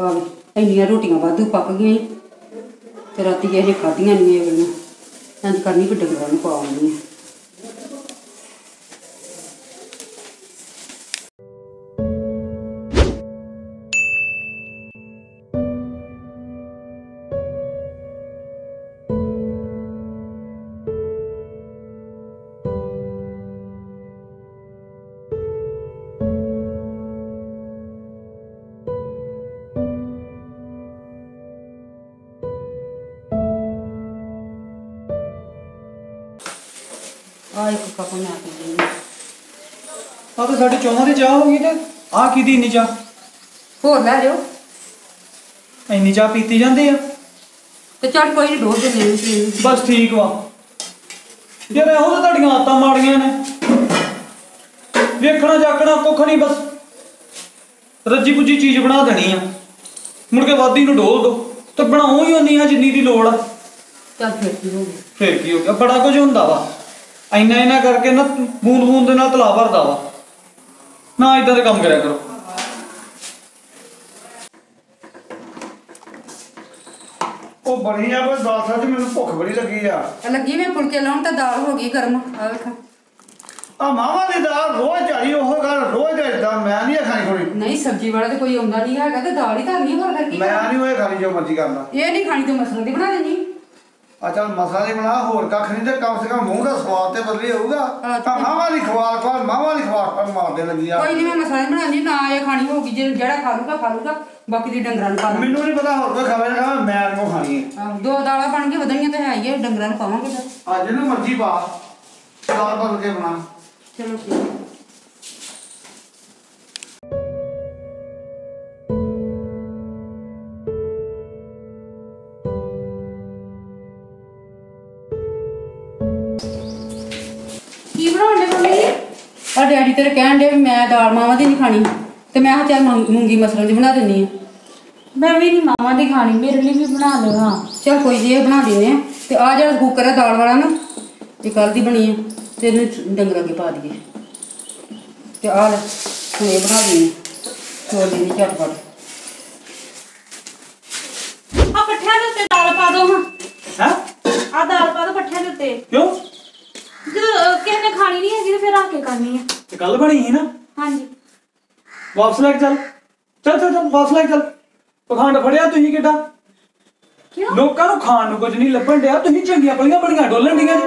ਪਾ ਇੰਨੀਆਂ ਰੋਟੀਆਂ ਵਾਧੂ ਪੱਕ ਗਈਆਂ ਈ। ਤੇ ਰਾਤੀ ਕਿਸੇ ਨੇ ਖਾਧੀਆਂ ਨਹੀਂ ਇਹ ਵਾਲੀਆਂ ਇੰਜ ਕਰਨੀ ਵੱਡੇ ਡੰਗਰਾਂ ਨੂੰ ਪਾਉਂਦੀ ਆ ਇੱਕ ਕੱਪ ਮੈਂ ਪੀ ਲਈ ਆ। ਤਾਂ ਸਾਡੀ ਚੌਹਾਂ ਦੀ ਚਾਹ ਹੋ ਗਈ ਤੇ ਆ ਕਿਦੀ ਇੰਨੀ ਚਾਹ? ਹੋਰ ਲੈ ਜਾਓ ਇੰਨੀ ਚਾਹ ਪੀਤੀ ਜਾਂਦੀ ਆ। ਤੇ ਚੱਲ ਕੋਈ ਨਹੀਂ ਡੋਲ ਦੇ ਪੀਣ ਬਸ ਠੀਕ ਵਾ। ਯਾਰ ਇਹੋ ਤਾਂ ਤੁਹਾਡੀਆਂ ਆਦਤਾਂ ਮਾੜੀਆਂ ਨੇ। ਵੇਖਣਾ ਜਾਕਣਾ ਕੁੱਖ ਨਹੀਂ ਬਸ। ਰੱਜੀ ਪੁੱਜੀ ਚੀਜ਼ ਬਣਾ ਦੇਣੀ ਆ। ਮੁੜ ਕੇ ਵਾਦੀ ਨੂੰ ਡੋਲ ਦੋ। ਤੇ ਬਣਾਉ ਹੀ ਉਨੀ ਆ ਜਿੰਨੀ ਦੀ ਲੋੜ ਆ। ਚੱਲ ਫਿਰ ਕੀ ਹੋ ਗਿਆ। ਫੇਰ ਕੀ ਹੋ ਗਿਆ? ਬੜਾ ਕੁਝ ਹੁੰਦਾ ਵਾ। ਇੰਨਾ ਇੰਨਾ ਕਰਕੇ ਨਾ ਬੂੰਦ ਬੂੰਦ ਦੇ ਨਾਲ ਤਲਾ ਭਰਦਾ ਵਾ। ਨਾ ਇਦਾਂ ਦੇ ਕੰਮ ਕਰਿਆ ਕਰੋ। ਉਹ ਬਣੀ ਆ ਬਸ ਦਾਲ ਸੱਚ ਮੈਨੂੰ ਭੁੱਖ ਬੜੀ ਲੱਗੀ ਆ। ਲੱਗੀ ਮੈਂ ਫੁਲਕੇ ਲਾਉਣ ਤਾਂ ਦਾਲ ਹੋ ਗਈ ਗਰਮ। ਆ ਵੇਖਾਂ। ਆ ਮਾਵਾ ਦੀ ਦਾਲ ਰੋਜ਼ ਚਾਹੀ ਉਹ ਗੱਲ ਰੋਜ਼ ਇਦਾਂ ਮੈਂ ਨਹੀਂ ਖਾਣੀ ਥੋੜੀ ਨਹੀਂ ਸਬਜ਼ੀ ਵਾਲਾ ਤੇ ਕੋਈ ਆਉਂਦਾ ਨਹੀਂ ਹੈਗਾ ਤੇ ਦਾਲ ਹੀ ਧਰਨੀ ਹੋਰ ਕਰਕੇ ਮੈਂ ਨਹੀਂ ਉਹ ਖਾਣੀ ਜੋ ਮਰਜ਼ੀ ਕਰਨਾ। ਇਹ ਨਹੀਂ ਖਾਣੀ ਤੂੰ ਮਸਲਾ ਦੀ ਬਣਾ ਦੇਣੀ। ਚੱਲ ਮਸਾਲਾ ਨਹੀਂ ਬਣਾ ਹੋਰ ਕੱਖ ਨਹੀਂ ਤੇ ਕਮ ਸੇ ਕਮ ਮੂੰਹ ਦਾ ਸਵਾਦ ਤੇ ਬਦਲੀ ਹੋਊਗਾ। ਤਾਂ ਮਾਵਾ ਦੀ ਖਵਾਲ ਖਵਾਲ ਮਾਵਾ ਦੀ ਖਵਾਲ ਪਰ ਮਾਰਦੇ ਲੱਗੀ ਆ ਕੋਈ ਨਹੀਂ ਮੈਂ ਮਸਲਾ ਨਹੀਂ ਨਾ ਇਹ ਖਾਣੀ ਹੋਗੀ ਜੇ ਜਿਹੜਾ ਖਾ ਲੂਗਾ ਖਾ ਲੂਗਾ ਬਾਕੀ ਦੀ ਡੰਗਰਾਂ ਨੂੰ ਪਾ ਦਾਂ ਮੈਨੂੰ ਨਹੀਂ ਪਤਾ ਹੋਰ ਕੋਈ ਖਾਵੇ ਨਾ ਖਾਵੇ ਮੈਂ ਉਹ ਖਾਣੀ ਹੈ। ਦੋ ਦਾਲਾਂ ਬਣ ਕੇ ਵਧਣੀਆਂ ਤਾਂ ਹੈ ਹੀ ਡੰਗਰਾਂ ਨੂੰ ਪਾਵਾਂਗੇ ਫਿਰ। ਅੱਜ ਨੂੰ ਮਰਜ਼ੀ ਪਾ ਦਾਲ ਬਦਲ ਕੇ ਬਣਾ। ਚਲੋ ਠੀਕ। ਕੀ ਬਣਾਉਂਦੇ ਮੰਮੀ? ਆ ਡੈਡੀ ਤੇਰੇ ਕਹਿਣ ਦੇ ਵੀ ਮੈਂ ਦਾਲ ਮਾਵਾਂ ਦੀ ਨਹੀਂ ਖਾਣੀ। ਤੇ ਮੈਂ ਕਿਹਾ ਚੱਲ ਮੂੰ- ਮੂੰਗੀ ਮਸਰਾਂ ਦੀ ਬਣਾ ਦਿੰਨੀ ਆ। ਮੈਂ ਵੀ ਨਹੀਂ ਮਾਵਾਂ ਦੀ ਖਾਣੀ ਮੇਰੇ ਲਈ ਵੀ ਬਣਾ ਲਓ ਹਾਂ। ਚਲ ਕੋਈ ਨਹੀਂ ਇਹ ਬਣਾ ਆ। ਤੇ ਆ ਜਿਹੜਾ ਕੁੱਕਰ ਹੈ ਦਾਲ ਵਾਲਾ ਨਾ ਇਹ ਕੱਲ ਦੀ ਬਣੀ ਹੈ ਤੇ ਇਹਨੂੰ ਡੰਗਰ ਅੱਗੇ ਪਾ ਦਈਏ। ਤੇ ਆ ਲੈ ਹੁਣ ਇਹ ਬਣਾ ਦਿੰਦੇ ਚੋਲ ਦੀ ਝਟਪਟ। ਆ ਪੱਠਿਆਂ ਦੇ ਉੱਤੇ ਦਾਲ ਪਾ ਦੋ ਹਾਂ ਹੈ? ਆ ਦਾਲ ਪਾ ਦੋ ਪੱਠਿਆਂ ਦੇ ਉੱਤੇ। ਕਿਉਂ? ਨੇ ਖਾਣੀ ਨਹੀਂ ਹੈਗੀ ਤੇ ਫਿਰ ਰੱਖ ਕੇ ਕਰਨੀ ਹੈ ਤੇ ਕੱਲ ਬਣੀ ਸੀ ਨਾ? ਹਾਂਜੀ। ਵਾਪਸ ਲੈ ਕੇ ਚੱਲ। ਚੱਲ ਚੱਲ ਚੱਲ ਵਾਪਸ ਲੈ ਕੇ ਚੱਲ। ਪਖੰਡ ਫੜਿਆ ਤੁਸੀਂ ਕਿੱਡਾ? ਕਿਉਂ? ਲੋਕਾਂ ਨੂੰ ਖਾਣ ਨੂੰ ਕੁਝ ਨਹੀਂ ਲੱਭਣ ਡਿਆ। ਤੁਸੀਂ ਚੰਗੀਆਂ ਪਲੀਆਂ ਬੜੀਆਂ ਡੋਲਣ ਡੀਆਂ ਜੀ।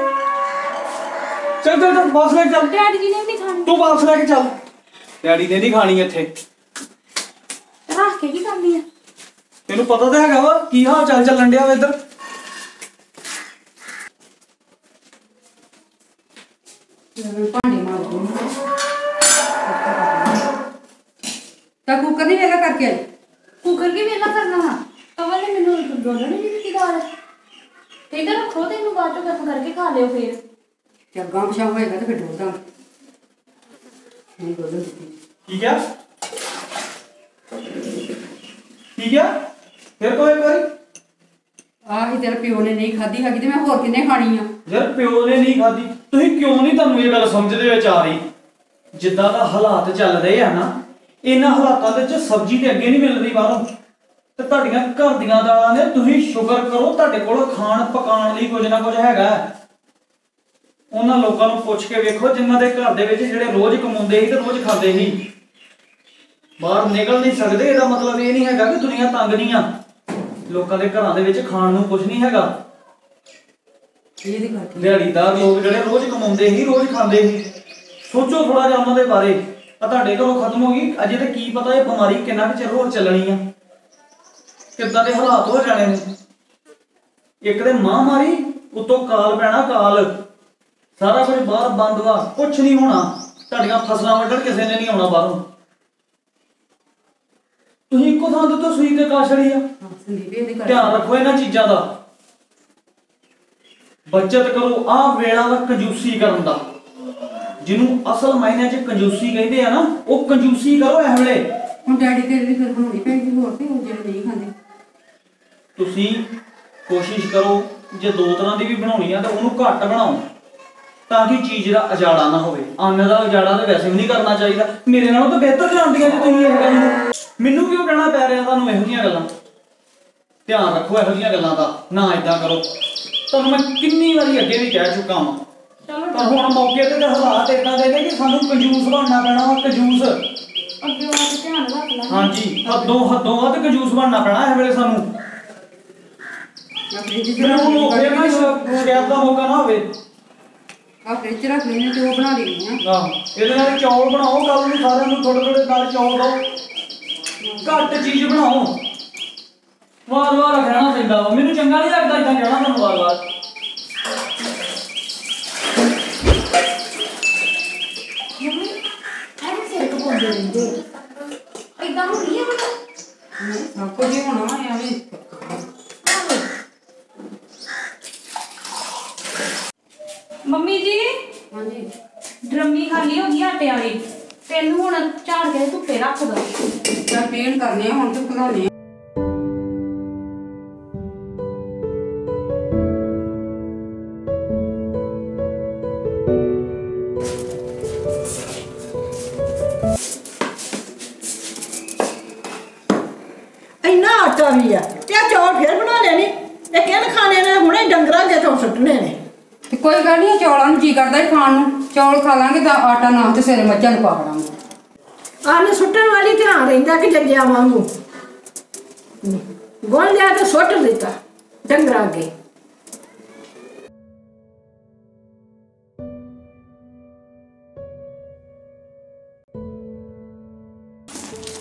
ਚੱਲ ਚੱਲ ਚੱਲ ਵਾਪਸ ਲੈ ਕੇ ਚੱਲ। ਡੈਡੀ ਜੀ ਨੇ ਵੀ ਨਹੀਂ ਖਾਣੀ। ਤੂੰ ਵਾਪਸ ਲੈ ਕੇ ਚੱਲ। ਡੈਡੀ ਨੇ ਨਹੀਂ ਖਾਣੀ ਇੱਥੇ। ਰੱਖ ਕੇ ਕੀ ਕਰਨੀ ਹੈ ਤੈਨੂੰ ਪਤਾ ਤਾਂ ਹੈਗਾ ਵਾ ਕੀ ਹਾਲ ਚਾਲ ਚੱਲਣ ਡਿਆ ਵਾ ਇੱਧਰ? ਭਾਂਡੇ ਮਾਰ ਦੂੰ ਤਾਂ ਕੁੱਕਰ ਨਹੀਂ ਵੇਲਾ ਕਰਕੇ ਆਈ? ਕੁੱਕਰ ਕੀ ਵੇਲਾ ਕਰਨਾ ਵਾ? ਕਵਲ ਨੇ ਮੈਨੂੰ ਡੋਲਣ ਨਹੀਂ ਦਿੱਤੀ ਦਾਲ ਕਹਿੰਦਾ ਰੱਖੋ ਤੇ ਇਹਨੂੰ ਬਾਅਦ ਚੋਂ ਗਰਮ ਕਰਕੇ ਖਾ ਲਿਓ ਫਿਰ। ਤੇ ਅੱਗਾਂ ਪਿਛਾਂ ਹੋਏਗਾ ਤੇ ਫਿਰ ਡੋਲ ਦਾਂ ਨਹੀਂ ਡੋਲ ਦਿੱਤੀ। ਕੀ ਕਿਹਾ? ਕੀ ਕਿਹਾ? ਫਿਰ ਕੋਈ ਇੱਕ ਵਾਰੀ। ਆਹੀ ਤੇਰੇ ਪਿਓ ਨੇ ਨਹੀਂ ਖਾਧੀ ਹੈਗੀ ਤੇ ਮੈਂ ਹੋਰ ਕਿੰਨੇ ਖਾਣੀ ਆ? ਯਾਰ ਪਿਓ ਨੇ ਨਹੀਂ ਖਾਦੀ ਤੁਸੀਂ ਕਿਉਂ ਨਹੀਂ ਤੁਹਾਨੂੰ ਇਹ ਗੱਲ ਸਮਝ ਦੇ ਵਿੱਚ ਆ ਰਹੀ ਜਿੱਦਾਂ ਦਾ ਹਾਲਾਤ ਚੱਲ ਰਹੇ ਆ ਨਾ, ਇਹਨਾਂ ਹਾਲਾਤਾਂ ਦੇ ਵਿੱਚ ਸਬਜ਼ੀ ਤੇ ਅੱਗੇ ਨਹੀਂ ਮਿਲ ਰਹੀ ਬਾਹਰੋਂ। ਤੇ ਤੁਹਾਡੀਆਂ ਘਰ ਦੀਆਂ ਦਾਲਾਂ ਨੇ ਤੁਸੀਂ ਸ਼ੁਕਰ ਕਰੋ ਤੁਹਾਡੇ ਕੋਲ ਖਾਣ ਪਕਾਉਣ ਲਈ ਕੁਝ ਨਾ ਕੁਝ ਹੈਗਾ। ਉਹਨਾਂ ਲੋਕਾਂ ਨੂੰ ਪੁੱਛ ਕੇ ਵੇਖੋ, ਜਿਨ੍ਹਾਂ ਦੇ ਘਰ ਦੇ ਵਿੱਚ ਜਿਹੜੇ ਰੋਜ਼ ਕਮਾਉਂਦੇ ਸੀ ਤੇ ਰੋਜ਼ ਖਾਂਦੇ ਸੀ। ਬਾਹਰ ਨਿਕਲ ਨਹੀਂ ਸਕਦੇ, ਇਹਦਾ ਮਤਲਬ ਇਹ ਨਹੀਂ ਹੈਗਾ ਕਿ ਦੁਨੀਆ ਤੰਗ ਨਹੀਂ ਆ। ਲੋਕਾਂ ਦੇ ਘਰਾਂ ਦੇ ਵਿੱਚ ਖਾਣ ਨੂੰ ਕੁਝ ਨਹੀਂ ਹੈਗਾ। ਇਹ ਦੀ ਗੱਲ ਠੀਕ ਦਿਹਾੜੀਦਾਰ ਲੋਕ ਜਿਹੜੇ ਰੋਜ਼ ਕਮਾਉਂਦੇ ਸੀ ਰੋਜ਼ ਖਾਂਦੇ ਸੀ। ਸੋਚੋ ਥੋੜਾ ਜਿਹਾ ਉਹਨਾਂ ਦੇ ਬਾਰੇ। ਆ ਤੁਹਾਡੇ ਘਰੋਂ ਖਤਮ ਹੋ ਗਈ। ਅਜੇ ਤੇ ਕੀ ਪਤਾ ਇਹ ਬਿਮਾਰੀ ਕਿੰਨਾ ਕੁ ਚਿਰ ਹੋਰ ਚੱਲਣੀ ਆ। ਕਿੱਦਾਂ ਦੇ ਹਾਲਾਤ ਹੋ ਜਾਣੇ ਨੇ। ਇੱਕ ਦੇ ਮਹਾਮਾਰੀ ਉਤੋਂ ਕਾਲ ਪੈਣਾ ਕਾਲ। ਸਾਰਾ ਕੁਝ ਬਾਹਰ ਬੰਦ ਵਾ ਕੁਝ ਨਹੀਂ ਹੋਣਾ। ਤੁਹਾਡੀਆਂ ਫਸਲਾਂ ਵੱਢਣ ਕਿਸੇ ਨੇ ਨਹੀਂ ਆਉਣਾ ਬਾਹਰੋਂ। ਤੁਸੀਂ ਇੱਕੋ ਥਾਂ ਦੇ ਤੋਂ ਸੂਈ ਤੇ ਕਾਛੜੀ ਆ। ਸੰਦੀਪ ਇਹਦੀ ਧਿਆਨ ਰੱਖੋ ਇਹਨਾਂ ਚੀਜ਼ਾਂ ਦਾ। ਬੱਚਤ ਕਰੋ ਆਹ ਵੇਲਾ ਵਾ ਕੰਜੂਸੀ ਕਰਨ ਦਾ। ਜਿਹਨੂੰ ਅਸਲ ਮਾਇਨੇ 'ਚ ਕੰਜੂਸੀ ਕਹਿੰਦੇ ਆ ਨਾ ਉਹ ਕੰਜੂਸੀ ਕਰੋ ਇਹ ਵੇਲੇ। ਹੁਣ ਡੈਡੀ ਤੇਰੇ ਲਈ ਫਿਰ ਬਣਾਉਣੀ ਪੈਂਦੀ ਹੋਰ ਤੇ ਉਹ ਜਿਹੜੇ ਨਹੀਂ ਖਾਂਦੇ। ਤੁਸੀਂ ਕੋਸ਼ਿਸ਼ ਕਰੋ ਜੇ ਦੋ ਤਰ੍ਹਾਂ ਦੀ ਵੀ ਬਣਾਉਣੀ ਆ ਤਾਂ ਉਹਨੂੰ ਘੱਟ ਬਣਾਓ। ਤਾਂ ਕਿ ਚੀਜ਼ ਦਾ ਉਜਾੜਾ ਨਾ ਹੋਵੇ। ਅੰਨ ਦਾ ਉਜਾੜਾ ਤੇ ਵੈਸੇ ਵੀ ਨਹੀਂ ਕਰਨਾ ਚਾਹੀਦਾ। ਮੇਰੇ ਨਾਲੋਂ ਤਾਂ ਬਿਹਤਰ ਜਾਣਦੀਆਂ ਜੇ ਤੁਸੀਂ ਇਹ ਗੱਲ ਨੂੰ ਮੈਨੂੰ ਕਿਉਂ ਕਹਿਣਾ ਪੈ ਰਿਹਾ ਤੁਹਾਨੂੰ ਇਹੋ ਜਿਹੀਆਂ ਗੱਲਾਂ? ਧਿਆਨ ਰੱਖੋ ਇਹੋ ਜਿਹੀਆਂ ਗੱਲਾਂ ਦਾ। ਨਾ ਇਦਾਂ ਕਰੋ। ਤੁਹਾਨੂੰ ਮੈਂ ਕਿੰਨੀ ਵਾਰੀ ਅੱਗੇ ਵੀ ਕਹਿ ਚੁੱਕਾ ਹਾਂ। ਚਲੋ ਪਰ ਹੁਣ ਮੌਕੇ ਤੇ ਤਾਂ ਹਾਲਾਤ ਇਦਾਂ ਦੇ ਨੇ ਕਿ ਸਾਨੂੰ ਕੰਜੂਸ ਬਣਨਾ ਪੈਣਾ ਵਾ ਕੰਜੂਸ। ਅੱਗੇ ਵਾਲਾ ਤੇ ਧਿਆਨ ਰੱਖ ਲੈ ਹਾਂਜੀ ਹੱਦੋਂ ਹੱਦੋਂ ਵੱਧ ਕੰਜੂਸ ਬਣਨਾ ਪੈਣਾ ਇਹ ਵੇਲੇ ਸਾਨੂੰ। ਮੈਨੂੰ ਹੋਵੇ ਨਾ ਸ਼ਿਕਾਇਤ ਦਾ ਮੌਕਾ ਨਾ ਹੋਵੇ। ਆ ਫ੍ਰਿਜ ਰੱਖ ਲੈਣੀ ਤੇ ਉਹ ਬਣਾ ਲੈਣੀ ਆ। ਆਹ ਇਹਦੇ ਨਾਲ ਚੌਲ ਬਣਾਓ ਕੱਲ ਨੂੰ ਸਾਰਿਆਂ ਨੂੰ ਥੋੜੇ ਥੋੜੇ ਨਾਲ ਚੌਲ ਦਿਓ ਘੱਟ ਚੀਜ਼ ਬਣਾਓ। ਵਾਰ ਵਾਰ ਕਹਿਣਾ ਪੈਂਦਾ ਵਾ। ਮੈਨੂੰ ਚੰਗਾ ਨਹੀਂ ਲੱਗਦਾ ਇਦਾਂ ਕਹਿਣਾ ਤੁਹਾਨੂੰ ਵਾਰ ਵਾਰ ਮੰਮੀ ਐਵੇਂ ਸਿਰ ਰਹਿੰਦੇ ਹੈ ਹੋਣਾ ਐਵੇਂ ਜੀ ਹਾਂਜੀ। ਡਰਮੀ ਖਾਲੀ ਹੋ ਗਈ ਆਟੇ ਵਾਲੀ। ਤੈਨੂੰ ਹੁਣ ਝਾੜ ਕੇ ਧੁੱਪੇ ਰੱਖ ਦੋ। ਤਾਂ ਪੇਂਟ ਕਰਨੇ ਹੁਣ ਤੂੰ ਖਲਾਉਣੇ ਨੇ ਡੰਗਰਾਂ ਦੇ ਤੋਂ ਸੁੱਟਣੇ ਨੇ। ਤੇ ਕੋਈ ਗੱਲ ਨਹੀਂ ਚੌਲਾਂ ਨੂੰ ਜੀ ਕਰਦਾ ਹੀ ਖਾਣ ਨੂੰ। ਚੌਲ ਖਾ ਲਾਂਗੇ ਤਾਂ ਆਟਾ ਨਾ ਤੇ ਸਵੇਰੇ ਮੱਝਾਂ ਨੂੰ ਪਾ ਖੜਾਂਗੇ ਆਨੇ ਸੁੱਟਣ ਵਾਲੀ ਧਿਆਨ ਰਹਿੰਦਾ ਕਿ ਜੱਜਿਆਂ ਵਾਂਗੂ। ਗੋਲ ਲਿਆ ਤੇ ਸੁੱਟ ਦਿੱਤਾ ਡੰਗਰਾਂ ਅੱਗੇ।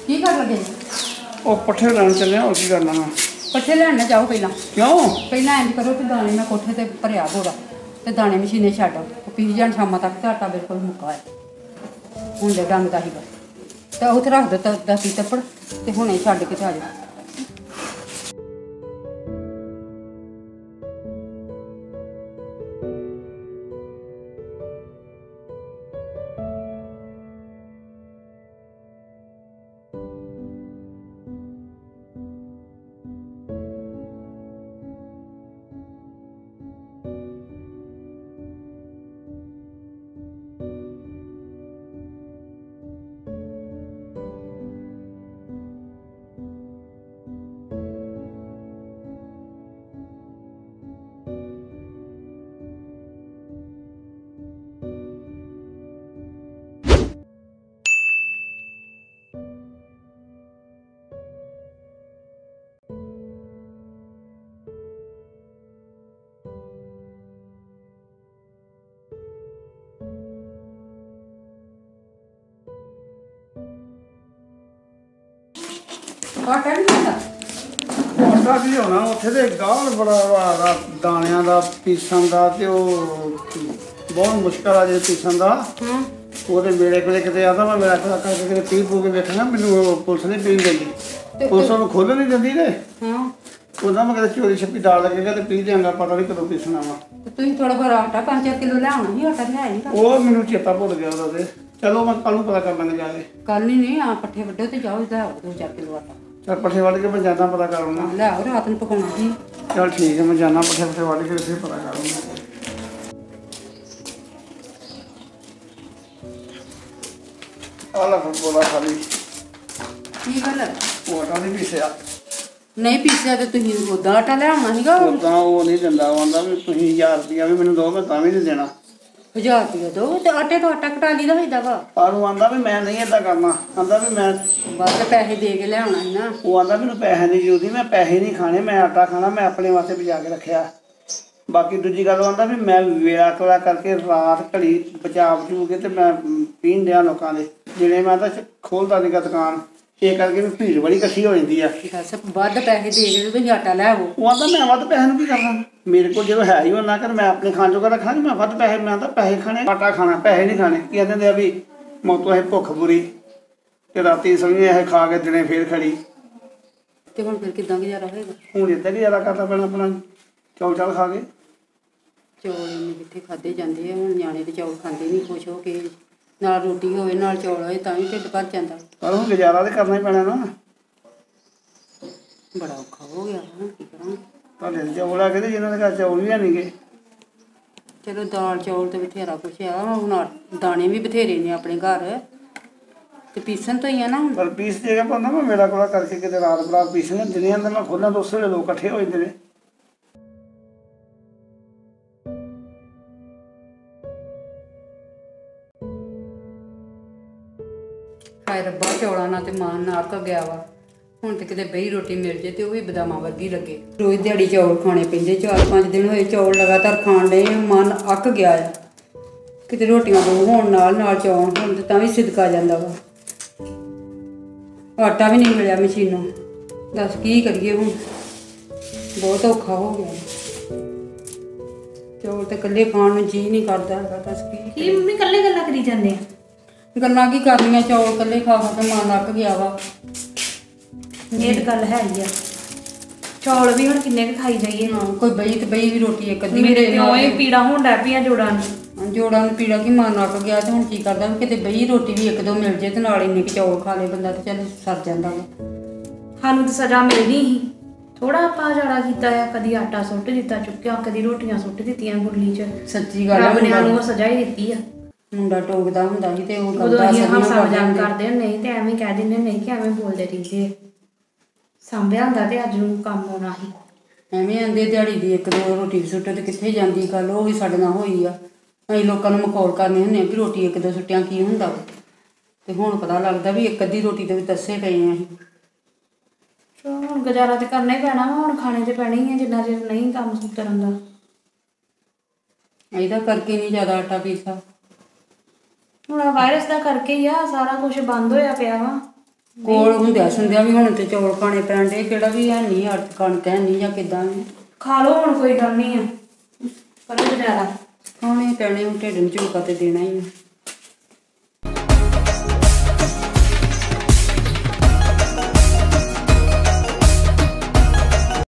ਕੀ ਕਰ ਲੱਗੇ? ਜੀ ਉਹ ਪੱਠੇ ਲੈਣ ਚੱਲੇ ਆ ਹੋਰ ਕੀ ਕਰਨਾ ਵਾ? ਪੱਠੇ ਲੈਣ ਨਾ ਜਾਓ ਪਹਿਲਾਂ। ਕਿਉਂ? ਪਹਿਲਾਂ ਇੰਜ ਕਰੋ ਕਿ ਦਾਣੇ ਮੈਂ ਕੋਠੇ ਤੇ ਭਰਿਆ ਬੋਰਾ ਤੇ ਦਾਣੇ ਮਸ਼ੀਨੇ ਛੱਡ। ਉਹ ਪੀ ਜਾਣ ਸ਼ਾਮਾਂ ਤੱਕ ਤੇ ਆਟਾ ਬਿਲਕੁਲ ਮੁੱਕਾ ਹੈ ਹੁਣ ਦੇ ਡੰਗ ਦਾ ਹੀਗਾ ਤੇ ਉੱਥੇ ਰੱਖ ਦਿੱਤਾ ਦਸੀ ਤੱਪੜ ਤੇ ਹੁਣੇ ਛੱਡ ਕੇ ਤੇ ਆ ਜਾਓ। ਆਟਾ ਕੀ ਹੋਣਾ ਉੱਥੇ ਤੇ ਗਾਲ ਬੜਾ ਵਾ ਦਾਣਿਆਂ ਦਾ ਪੀਸਣ ਦਾ ਤੇ ਉਹ ਬਹੁਤ ਮੁਸ਼ਕਲ ਆ ਜੇ ਪੀਸਣ ਦਾ। ਹਾਂ। ਉਹਦੇ ਮੇਰੇ ਕੋਲੇ ਕਿਤੇ ਆਦਾ ਮੈਂ ਮੇਰਾ ਕੋਲ ਕਰਕੇ ਕਿਤੇ ਪੀ ਪੂ ਕੇ ਵੇਖਣਾ ਮੈਨੂੰ ਪੁਲਿਸ ਨੇ ਪੀਣ ਦਿੰਦੀ। ਪੁਲਿਸ ਉਹਨੂੰ ਖੋਲ੍ਹ ਨਹੀਂ ਦਿੰਦੀ ਤੇ। ਹਾਂ। ਉਹਦਾ ਮੈਂ ਕਿਤੇ ਚੋਰੀ ਛੱਪੀ ਦਾਲ ਲੱਗੇਗਾ ਤੇ ਪੀ ਦਿਆਂਗਾ ਪਤਾ ਨਹੀਂ ਕਦੋਂ ਪੀਸਣਾ ਵਾ। ਤੁਸੀਂ ਥੋੜਾ ਹੋਰ ਆਟਾ 5-4 ਕਿਲੋ ਲਿਆਉਣਾ ਸੀ ਆਟਾ ਨਹੀਂ ਉਹ ਮੈਨੂੰ ਚੇਤਾ ਭੁੱਲ ਗਿਆ ਉਹਦਾ ਤੇ। ਚਲੋ ਮੈਂ ਕੱਲ ਨੂੰ ਪਤਾ ਕਰ ਲਾਂਗੇ ਜਾ ਕੇ ਕੱਲ ਨਹੀਂ ਨਹੀਂ ਆ ਪੱਠੇ ਵੱਡੋ ਤੇ ਜਾਓ ਲੈ ਆਓ 2-4 ਕਿਲੋ ਆਟਾ। ਚਲ ਪੱਠੇ ਵੱਢ ਕੇ ਮੈਂ ਜਾਂਦਾ ਪਤਾ ਕਰੂੰਗਾ ਲੈ ਆਓ ਰਾਤ ਨੂੰ ਪਕਾਉਣਾ ਸੀ ਚਲ ਠੀਕ ਹੈ ਮੈਂ ਜਾਣਾ ਪੱਠੇ ਪੱਠੇ ਵੱਢ ਕੇ ਫਿਰ ਪਤਾ ਕਰੂੰਗਾ ਆਲਾ ਬੋਲਾ ਖਾਲੀ। ਕੀ ਗੱਲ ਹੈ? ਉਹ ਆਟਾ ਨਹੀਂ ਪੀਸਿਆ। ਨਹੀਂ ਪੀਸਿਆ ਤੇ ਤੁਸੀਂ ਉਦਾਂ ਆਟਾ ਲਿਆਉਣਾ ਸੀਗਾ? ਉਦਾਂ ਉਹ ਨਹੀਂ ਦਿੰਦਾ ਉਹ ਆਂਦਾ ਵੀ ਤੁਸੀਂ 1000 ਰੁਪਇਆ ਵੀ ਮੈਨੂੰ ਦੋ ਮੈਂ ਤਾਂ ਵੀ ਨਹੀਂ ਦੇਣਾ। 1000 ਰੁਪਏ ਦੋ ਤੇ ਆਟੇ ਤੋਂ ਆਟਾ ਕਟਾ ਲਈਦਾ ਹੋਈਦਾ ਵਾ? ਪਰ ਉਹ ਆਂਦਾ ਵੀ ਮੈਂ ਨਹੀਂ ਏਦਾਂ ਕਰਨਾ। ਆਂਦਾ ਵੀ ਮੈਂ ਬਸ ਪੈਸੇ ਦੇ ਕੇ ਲਿਆਉਣਾ ਸੀ ਨਾ। ਉਹ ਆਂਦਾ ਮੈਨੂੰ ਪੈਸੇ ਨਹੀਂ ਜ਼ਰੂਰੀ ਮੈਂ ਪੈਸੇ ਨਹੀਂ ਖਾਣੇ ਮੈਂ ਆਟਾ ਖਾਣਾ ਮੈਂ ਆਪਣੇ ਵਾਸਤੇ ਬਚਾ ਕੇ ਰੱਖਿਆ। ਬਾਕੀ ਦੂਜੀ ਗੱਲ ਉਹ ਆਂਦਾ ਵੀ ਮੈਂ ਵੇਲਾ ਕੋਲਾ ਕਰਕੇ ਰਾਤ ਘੜੀ ਬਚਾ ਬਚੂ ਕੇ ਤੇ ਮੈਂ ਪੀਣ ਦਿਆਂ ਲੋਕਾਂ ਦੇ। ਜਿਹੜੇ ਮੈਂ ਤਾਂ ਖੋਲਦਾ ਸੀਗਾ ਦੁਕਾਨ। ਇਹ ਕਰਕੇ ਵੀ ਭੀੜ ਬੜੀ ਇਕੱਠੀ ਹੋ ਜਾਂਦੀ ਆ। ਬਸ ਵੱਧ ਪੈਸੇ ਦੇ ਤੇ ਤੁਸੀਂ ਆਟਾ ਲੈ ਆਵੋ। ਉਹ ਆਂਦਾ ਮੈਂ ਵੱਧ ਪੈਸੇ ਨੂੰ ਕੀ ਕਰਨਾ? ਮੇਰੇ ਕੋਲ ਜਦੋਂ ਹੈ ਹੀ ਉਹ ਨਾ ਕਰ ਮੈਂ ਆਪਣੇ ਖਾਣ ਜੋਗਾ ਰੱਖਾਂ ਮੈਂ ਵੱਧ ਪੈਸੇ ਮੈਂ ਤਾਂ ਪੈਸੇ ਖਾਣੇ ਆਟਾ ਖਾਣਾ ਪੈਸੇ ਨਹੀਂ ਖਾਣੇ। ਕੀ ਕਹਿੰਦੇ ਆ ਵੀ ਮੌਤੋਂ ਇਹ ਭੁੱਖ ਬੁਰੀ ਤੇ ਰਾਤੀ ਸਮਝੇ ਇਹ ਖਾ ਕੇ ਦਿਨੇ ਫੇਰ ਖੜੀ। ਤੇ ਹੁਣ ਫਿਰ ਕਿਦਾਂ ਗੁਜ਼ਾਰਾ ਹੋਏਗਾ? ਹੁਣ ਇੱਦਾਂ ਗੁਜ਼ਾਰਾ ਕਰਨਾ ਪੈਣਾ ਆਪਣਾ ਚੌਲ ਚਾਲ ਖਾ ਕੇ। ਚੌਲ ਇੰਨੇ ਕਿੱਥੇ ਖਾਦੇ ਜਾਂਦੇ ਆ ਹੁਣ ਨਿਆਣੇ ਤੇ ਚੌਲ ਖਾਂਦੇ ਨਹੀਂ ਖੁਸ਼ ਹੋ ਕੇ ਨਾਲ ਰੋਟੀ ਹੋਵੇ ਨਾਲ ਚੌਲ ਹੋਵੇ ਤਾਂ ਵੀ ਢਿੱਡ ਭਰ ਜਾਂਦਾ। ਪਰ ਹੁਣ ਗੁਜ਼ਾਰਾ ਤੇ ਕਰਨਾ ਹੀ ਪੈਣਾ ਨਾ। ਬੜਾ ਔਖਾ ਹੋ ਗਿਆ ਹੁਣ ਕੀ ਕਰਾਂਗੇ ਤੁਹਾਡੇ ਤੇ ਚੌਲ ਆ ਕੇ ਤੇ ਜਿਨ੍ਹਾਂ ਦੇ ਘਰ ਚੌਲ ਵੀ ਨਹੀਂਗੇ ਚਲੋ ਦਾਲ ਚੌਲ ਤੇ ਬਥੇਰਾ ਕੁਛ ਆ ਹੁਣ ਆ- ਦਾਣੇ ਵੀ ਬਥੇਰੇ ਨੇ ਆਪਣੇ ਘਰ। ਤੇ ਪੀਸਣ ਤੋਂ ਹੀ ਆ ਨਾ ਪਰ ਪੀਸ ਜੇਗਾ ਮੈਂ ਮੇਰਾ ਕੋਲਾ ਕਰਕੇ ਕਿਤੇ ਰਾਤ ਬਰਾਤ ਪੀਸਣੇ ਦਿਨੇ ਅੰਦਰ ਮੈਂ ਖੋਲਾਂ ਤਾਂ ਉਸੇ ਵੇਲੇ ਲੋਕ ਇਕੱਠੇ ਹੋ ਜਾਂਦੇ ਨੇ। ਹਾਏ ਰੱਬਾ ਚੌਲਾਂ ਨਾਲ ਤੇ ਮਾਨ ਨਾ ਅੱਕ ਗਿਆ ਵਾ ਹੁਣ ਤੇ ਕਿਤੇ ਬਈ ਰੋਟੀ ਮਿਲ ਜੇ ਤੇ ਉਹ ਵੀ ਬਦਾਮਾਂ ਵਰਗੀ ਲੱਗੇ। ਰੋਜ਼ ਦਿਹਾੜੀ ਚੌਲ ਖਾਣੇ ਪੈਂਦੇ, ਚਾਰ ਪੰਜ ਦਿਨ ਹੋਏ ਚੌਲ ਲਗਾਤਾਰ ਖਾਣ ਡਏ ਮਨ ਅੱਕ ਗਿਆ ਆ। ਕਿਤੇ ਰੋਟੀਆਂ ਦੋ ਹੋਣ ਨਾਲ ਨਾਲ ਚੌਲ ਹੋਣ ਤਾਂ ਵੀ ਸਿਦਕਾ ਜਾਂਦਾ ਵਾ। ਆਟਾ ਵੀ ਨਹੀਂ ਮਿਲਿਆ ਮਸ਼ੀਨੋਂ। ਦੱਸ ਕੀ ਕਰੀਏ ਹੁਣ? ਬਹੁਤ ਔਖਾ ਹੋ ਗਿਆ। ਚੌਲ ਤੇ ਇਕੱਲੇ ਖਾਣ ਨੂੰ ਜੀ ਨਹੀਂ ਕਰਦਾ ਹੈਗਾ, ਦੱਸ ਕੀ ਕੀ ਮੰਮੀ ਇਕੱਲੇ ਗੱਲਾਂ ਕਰੀ ਜਾਂਦੇ ਆ? ਗੱਲਾਂ ਕੀ ਕਰਨੀਆਂ ਚੌਲ ਇਕੱਲੇ ਖਾ ਖਾ ਕੇ ਮਨ ਅੱਕ ਗਿਆ ਵਾ। ਇਹ ਤਾਂ ਗੱਲ ਹੈ ਹੀ ਆ। ਚੌਲ ਵੀ ਹੁਣ ਕਿੰਨੇ ਕੁ ਖਾਈ ਜਾਈਏ। ਹਾਂ ਕੋਈ ਬਈ ਤੇ ਬਈ ਵੀ ਰੋਟੀ ਇੱਕ ਅੱਧੀ ਮੇਰੇ ਦੇ ਤੇ ਨਾਲ ਉਹੀ ਪੀੜਾ ਹੋਣ ਡੈ ਪਈਆਂ ਜੋੜਾਂ ਨੂੰ। ਹਾਂ, ਜੋੜਾਂ ਨੂੰ ਪੀੜਾ ਕੀ ਮਨ ਅੱਕ ਗਿਆ ਤੇ ਹੁਣ ਕੀ ਕਰਦਾ ਵੀ ਕਿਤੇ ਬਈ ਰੋਟੀ ਵੀ ਇੱਕ ਦੋ ਮਿਲ ਜੇ ਤੇ ਨਾਲ ਇੰਨੇ ਕੁ ਚੌਲ ਖਾ ਲੇ ਬੰਦਾ ਤੇ ਚੱਲ ਸਰ ਜਾਂਦਾ ਵਾ। ਸਾਨੂੰ ਤਾਂ ਸਜ਼ਾ ਮਿਲਣੀ ਸੀ। ਥੋੜਾ ਆਪਾਂ ਜਾੜਾ ਕੀਤਾ ਆ ਕਦੀ ਆਟਾ ਸੁੱਟ ਦਿੱਤਾ ਚੁੱਕਿਆ ਕਦੀ ਰੋਟੀਆਂ ਸੁੱਟ ਦਿੱਤੀਆਂ ਗੁਰਲੀ 'ਚ। ਸੱਚੀ ਗੱਲ ਆ ਰੱਬ ਨੇ ਮੁੰਡਾ- ਸਾਨੂੰ ਉਹ ਸਜ਼ਾ ਹੀ ਦਿੱਤੀ ਆ। ਮੁੰਡਾ ਟੋਕਦਾ ਹੁੰਦਾ ਸੀ ਤੇ ਉਹ ਉਦੋਂ ਕਰਦਾ ਅਸੀਂ ਸੀ ਹਾਸਾ ਮਜ਼ਾਕ ਕਰਦੇ ਹੁੰਦੇ ਸੀ ਤੇ ਐਵੇਂ ਕਹਿ ਦਿੰਦੇ ਨਹੀਂ ਕਿ ਐਵੇਂ ਬੋਲਦੇ ਰਹਿੰਦੇ। ਸਾਂਭਿਆ ਹੁੰਦਾ ਤੇ ਅੱਜ ਨੂੰ ਕੰਮ ਆਉਣਾ ਸੀ। ਐਵੇਂ ਆਂਦੇ ਦਿਹਾੜੀ ਦੀ ਇੱਕ ਦੋ ਰੋਟੀ ਸੁੱਟੇ ਤੇ ਕਿੱਥੇ ਜਾਂਦੀ ਗੱਲ ਉਹ ਵੀ ਸਾਡੇ ਨਾਲ ਹੋਈ ਆ। ਅਸੀਂ ਲੋਕਾਂ ਨੂੰ ਮਖੌਲ ਕਰਨੇ ਹੁੰਦੇ ਆ ਵੀ ਰੋਟੀ ਇੱਕ ਦੋ ਸੁੱਟਿਆਂ ਕੀ ਹੁੰਦਾ ਵਾ। ਤੇ ਹੁਣ ਪਤਾ ਲੱਗਦਾ ਵੀ ਇੱਕ ਅੱਧੀ ਰੋਟੀ ਤੇ ਵੀ ਦੱਸੇ ਪਏ ਆ ਅਸੀਂ। ਚਲੋ ਹੁਣ ਗੁਜ਼ਾਰਾ ਤੇ ਕਰਨਾ ਹੀ ਪੈਣਾ ਵਾ ਹੁਣ ਖਾਣੇ ਤੇ ਪੈਣੇ ਹੀ ਜਿੰਨਾ ਚਿਰ ਨਹੀਂ ਕੰਮ ਸੁਤਰਨ ਦਾ ਇਹਦਾ ਕਰਕੇ ਨਹੀਂ ਜ਼ਿਆਦਾ ਆਟਾ ਪੀਸਾ ਹੁਣ ਵਾਇਰਸ ਦਾ ਕਰਕੇ ਹੀ ਆ ਸਾਰਾ ਕੁਝ ਬੰਦ ਹੋਇਆ ਪਿਆ ਵਾ। ਕੋਲ ਹੁੰਦਿਆ ਸੁੰਦਿਆ ਵੀ ਹੁਣ ਤੇ ਚੌਲ ਖਾਣੇ ਪੈਣ ਦੇ ਕਿਹੜਾ ਵੀ ਹੈ ਨਹੀਂ ਅਰਥ ਕਣਕ ਹੈ ਨਹੀਂ ਜਾਂ ਕਿਦਾਂ ਖਾ ਲਓ ਹੁਣ ਕੋਈ ਗੱਲ ਨਹੀਂ ਆ ਕਰੋ ਗੁਜ਼ਾਰਾ ਖਾਣੇ ਪੈਣੇ ਹੁਣ ਢਿੱਡ ਨੂੰ ਝੁਕਾ ਤੇ ਦੇਣਾ ਹੀ ਆ।